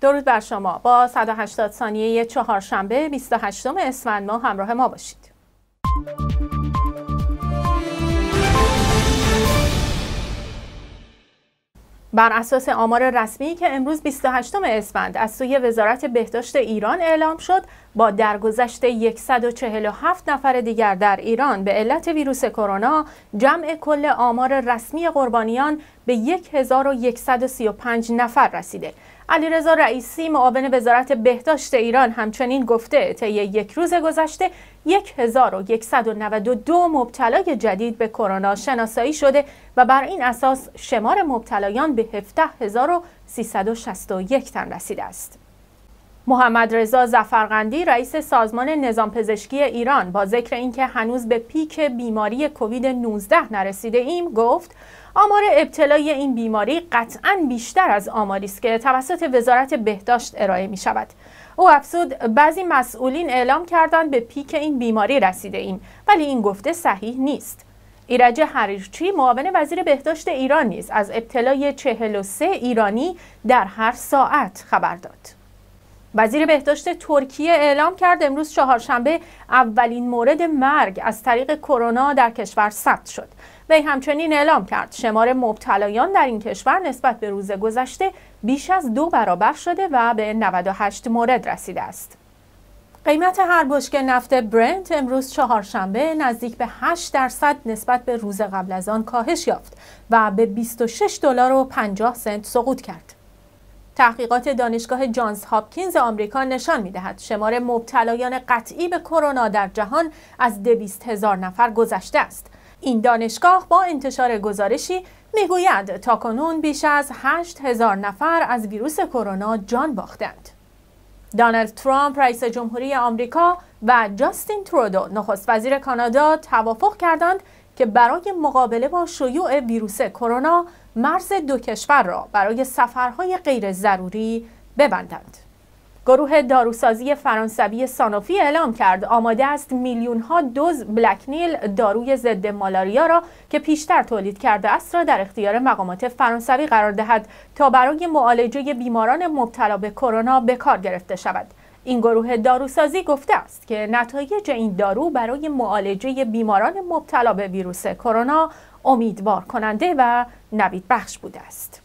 درود بر شما با 180 ثانیه چهارشنبه 28 اسفند ماه همراه ما باشید. بر اساس آمار رسمی که امروز 28 اسفند از سوی وزارت بهداشت ایران اعلام شد با درگذشت 147 نفر دیگر در ایران به علت ویروس کرونا جمع کل آمار رسمی قربانیان به 1135 نفر رسیده علیرضا رئیسی معاون وزارت بهداشت ایران همچنین گفته طی یک روز گذشته 1192 مبتلای جدید به کرونا شناسایی شده و بر این اساس شمار مبتلایان به 17361 تن رسیده است. محمد رضا زفرقندی رئیس سازمان نظام پزشکی ایران با ذکر اینکه هنوز به پیک بیماری کووید 19 نرسیده ایم گفت آمار ابتلای این بیماری قطعا بیشتر از آماری است که توسط وزارت بهداشت ارائه می شود. او افزود بعضی مسئولین اعلام کردند به پیک این بیماری رسیده ایم ولی این گفته صحیح نیست. ایرج حریرچی معاون وزیر بهداشت ایران نیز از ابتلای 43 ایرانی در هر ساعت خبر داد. وزیر بهداشت ترکیه اعلام کرد امروز چهارشنبه اولین مورد مرگ از طریق کرونا در کشور ثبت شد. وی همچنین اعلام کرد شمار مبتلایان در این کشور نسبت به روز گذشته بیش از دو برابر شده و به 98 مورد رسیده است. قیمت هر بشکه نفت برنت امروز چهارشنبه نزدیک به 8 درصد نسبت به روز قبل از آن کاهش یافت و به 26 دلار و 50 سنت سقوط کرد. تحقیقات دانشگاه جانز هاپکینز آمریکا نشان می‌دهد شمار مبتلایان قطعی به کرونا در جهان از 200 هزار نفر گذشته است. این دانشگاه با انتشار گزارشی می‌گوید تاکنون بیش از 8 هزار نفر از ویروس کرونا جان باختند. دانالد ترامپ رئیس جمهوری آمریکا و جاستین ترودو نخست وزیر کانادا توافق کردند که برای مقابله با شیوع ویروس کرونا مرز دو کشور را برای سفرهای غیر ضروری ببندند. گروه داروسازی فرانسوی سانوفی اعلام کرد آماده است میلیون ها دوز بلکنیل داروی ضد مالاریا را که پیشتر تولید کرده است را در اختیار مقامات فرانسوی قرار دهد تا برای معالجه بیماران مبتلا به کرونا به کار گرفته شود. این گروه داروسازی گفته است که نتایج این دارو برای معالجه بیماران مبتلا به ویروس کرونا امیدوار کننده و نوید بخش بوده است.